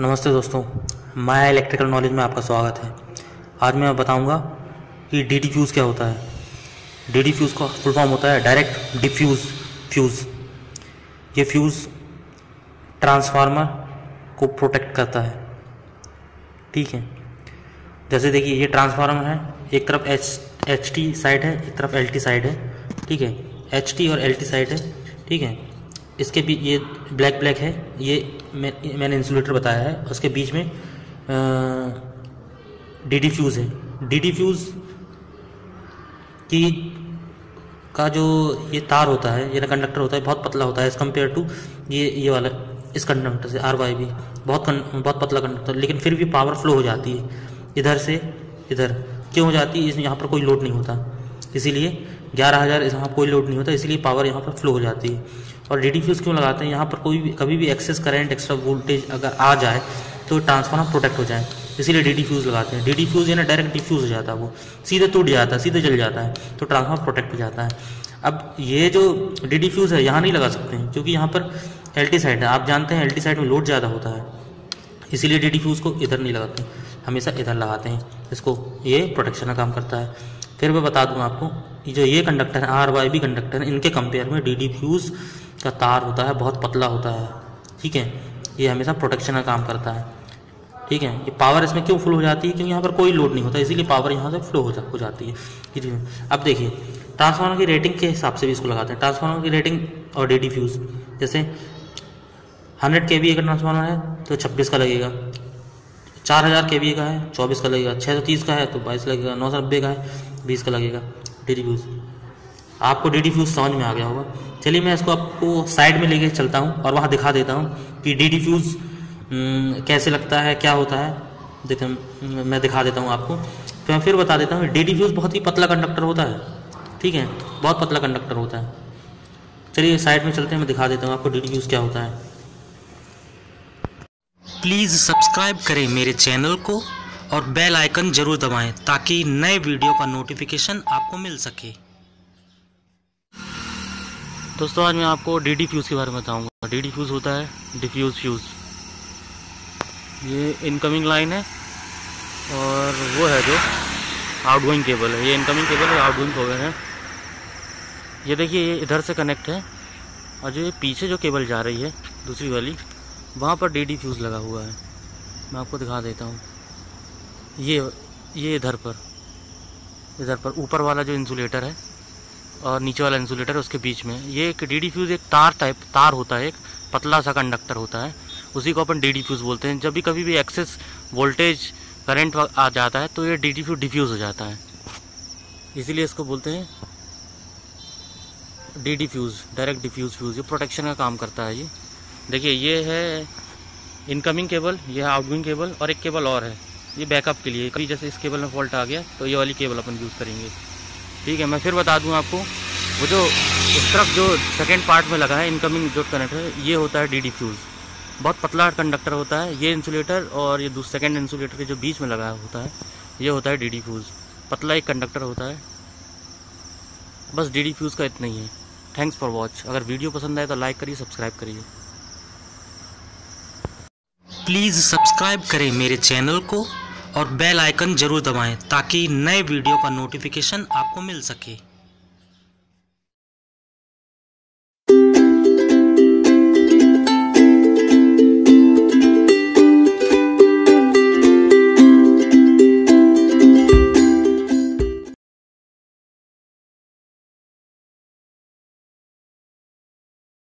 नमस्ते दोस्तों, माया electrical knowledge में आपका स्वागत है। आज मैं बताऊँगा कि डी डी फ्यूज़ क्या होता है। डी डी फ्यूज़ का फुल फॉर्म होता है डायरेक्ट डिफ्यूज़ फ्यूज़। ये फ्यूज़ ट्रांसफार्मर को प्रोटेक्ट करता है। ठीक है? जैसे देखिए, ये ट्रांसफार्मर है, एक तरफ़ एच एच टी साइड है, एक तरफ़ एल टी साइड है। ठीक है? एच टी और एल टी साइड है। ठीक है? इसके बीच ये ब्लैक ब्लैक है ये मैं मैंने इंसुलेटर बताया है उसके बीच में डी डी फ्यूज़ है। डी डी फ्यूज़ की का जो ये तार होता है ये ना कंडक्टर होता है बहुत पतला होता है एज़ कंपेयर टू ये ये वाला इस कंडक्टर से आर वाई भी बहुत कन, बहुत पतला कंडक्टर लेकिन फिर भी पावर फ्लो हो जाती है। इधर से इधर क्यों हो जाती है? इसमें यहाँ पर कोई लोड नहीं होता। इसीलिए ग्यारह हज़ार यहाँ कोई लोड नहीं होता इसलिए पावर यहाँ पर फ्लो हो जाती है। और डी फ्यूज़ क्यों लगाते हैं? यहाँ पर कोई भी कभी भी एक्सेस करेंट एक्स्ट्रा वोल्टेज अगर आ जाए तो ट्रांसफार्मर प्रोटेक्ट हो जाए। इसीलिए डी फ्यूज़ लगाते हैं। डी फ्यूज़ यानी डायरेक्ट डिफ्यूज़ हो जाता है वो। सीधे टूट जाता है, सीधे जल जाता है तो ट्रांसफार्मर प्रोटेक्ट हो जाता है। अब ये जो डी फ्यूज़ है, यहाँ नहीं लगा सकते हैं, क्योंकि यहाँ पर एलटी साइड है। आप जानते हैं एल साइड में लोड ज़्यादा होता है। इसीलिए डी फ्यूज़ को इधर नहीं लगाते हमेशा इधर लगाते हैं। इसको ये प्रोटेक्शन का काम करता है। फिर मैं बता दूँ आपको जो ये कंडक्टर है आर वाई बी कंडक्टर है, इनके कंपेयर में डी डी फ्यूज़ का तार होता है बहुत पतला होता है। ठीक है? ये हमेशा प्रोटेक्शन का काम करता है। ठीक है? ये पावर इसमें क्यों फ्लो हो जाती है? क्योंकि यहाँ पर कोई लोड नहीं होता इसीलिए पावर यहाँ से फ्लो हो, जा, हो जाती है। अब देखिए ट्रांसफार्मर की रेटिंग के हिसाब से भी इसको लगाते हैं। ट्रांसफार्मर की रेटिंग और डी फ्यूज़ जैसे हंड्रेड के का ट्रांसफार्मर है तो छब्बीस का लगेगा। चार हज़ार के का है चौबीस का लगेगा। छः सौ तीस का है तो बाईस लगेगा। नौ सौ नब्बे का है बीस का लगेगा। डी फ्यूज़ आपको डी डी फ्यूज़ समझ में आ गया होगा। चलिए मैं इसको आपको साइड में लेके चलता हूँ और वहाँ दिखा देता हूँ कि डी डी फ्यूज़ कैसे लगता है, क्या होता है। देखें मैं दिखा देता हूँ आपको। तो मैं फिर बता देता हूँ डी डी फ्यूज़ बहुत ही पतला कंडक्टर होता है। ठीक है, बहुत पतला कंडक्टर होता है। चलिए साइड में चलते हैं, मैं दिखा देता हूँ आपको डी फ्यूज़ क्या होता है। प्लीज़ सब्सक्राइब करें मेरे चैनल को और बेल आइकन ज़रूर दबाएँ ताकि नए वीडियो का नोटिफिकेशन आपको मिल सके। दोस्तों आज मैं आपको डी डी फ्यूज़ के बारे में बताऊँगा। डी डी फ्यूज़ होता है डिफ्यूज़ फ्यूज़ ये इनकमिंग लाइन है और वो है जो आउटगोइंग केबल है। ये इनकमिंग केबल है आउटगोइंग केबल है। ये देखिए, ये इधर से कनेक्ट है और जो ये पीछे जो केबल जा रही है, दूसरी वाली, वहाँ पर डी डी फ्यूज़ लगा हुआ है। मैं आपको दिखा देता हूँ। ये ये इधर पर इधर पर, ऊपर वाला जो इंसुलेटर है और नीचे वाला इंसुलेटर उसके बीच में। ये एक डी डी फ्यूज़ एक तार टाइप तार होता है, एक पतला सा कंडक्टर होता है। उसी को अपन डी डी फ्यूज़ बोलते हैं। जब भी कभी भी एक्सेस वोल्टेज करंट आ जाता है तो ये डी डी फ्यूज़ डिफ्यूज़ हो जाता है। इसीलिए इसको बोलते हैं D D fuse direct defuse fuse ये प्रोटेक्शन का काम करता है ये। देखिए, ये है इनकमिंग केबल ये है आउटगोइंग केबल और एक केबल और है। ये बैकअप के लिए। कभी जैसे इस केबल में फॉल्ट आ गया तो ये वाली केबल अपन यूज़ करेंगे। ठीक है, मैं फिर बता दूँ आपको। वो जो उस तरफ़ जो सेकेंड पार्ट में लगा है इनकमिंग जो कनेक्टर ये होता है डी फ्यूज़ बहुत पतला कंडक्टर होता है, ये इंसुलेटर और ये सेकेंड इंसुलेटर के जो बीच में लगा होता है, ये होता है डी फ्यूज़ पतला एक कंडक्टर होता है। बस डी फ्यूज़ का इतना ही है। थैंक्स फॉर वॉच अगर वीडियो पसंद आए तो लाइक करिए सब्सक्राइब करिए। प्लीज़ सब्सक्राइब करें मेरे चैनल को। और बेल आइकन ज़रूर दबाएँ ताकि नए वीडियो का नोटिफिकेशन आपको मिल सके।